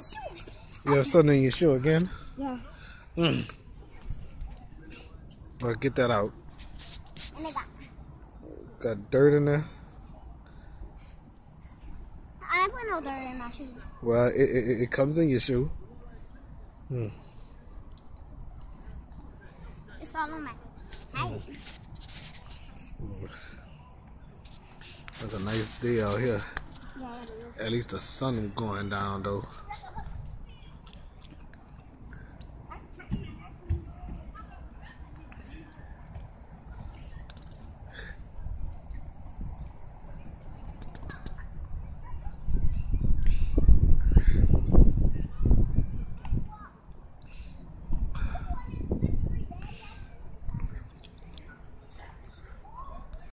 shoe. You have something in your shoe again? Yeah. Mm. Well, get that out. Got. Got dirt in there. I put no dirt in my shoe. Well, it, it, it comes in your shoe. Hmm. It's all on my head. That's a nice day out here. At least the sun is going down though.